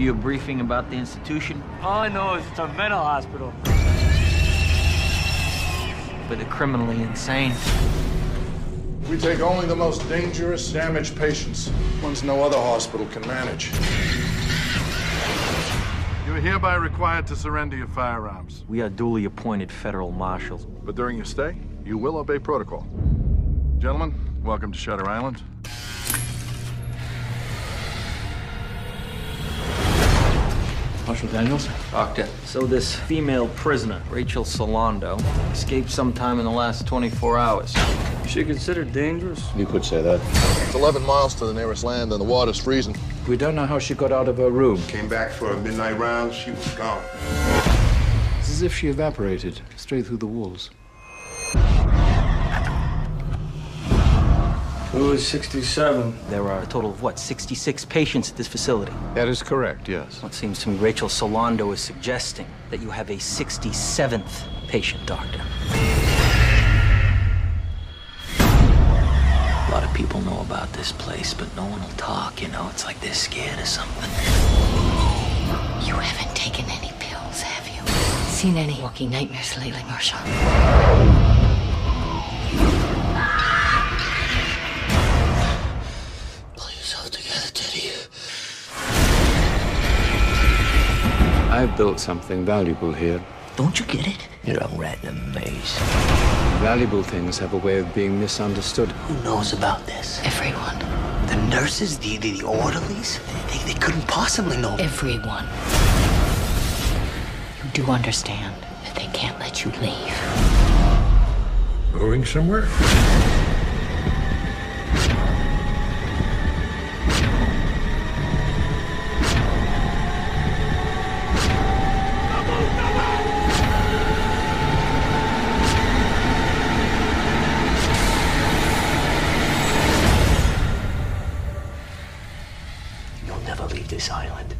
give you a briefing about the institution All I know is it's a mental hospital. for the criminally insane. We take only the most dangerous, damaged patients, ones no other hospital can manage. You are hereby required to surrender your firearms. We are duly appointed federal marshals. But during your stay, you will obey protocol. Gentlemen, welcome to Shutter Island. Marshal Daniels? Doctor. So this female prisoner, Rachel Solando, escaped sometime in the last 24 hours. Is she considered dangerous? You could say that. It's 11 miles to the nearest land, and the water's freezing. We don't know how she got out of her room. Came back for a midnight round, she was gone. It's as if she evaporated straight through the walls. Who is 67? There are a total of, what, 66 patients at this facility? That is correct, yes. Well, It seems to me Rachel Solando is suggesting that you have a 67th patient, Doctor. A lot of people know about this place, but no one will talk, you know? It's like they're scared of something. You haven't taken any pills, have you? Seen any walking nightmares lately, Marshal? I've built something valuable here. Don't you get it? You're a rat in a maze. Valuable things have a way of being misunderstood. Who knows about this? Everyone. The nurses, the, the, the orderlies? They, they couldn't possibly know. Everyone. You do understand that they can't let you leave. Going somewhere? this island.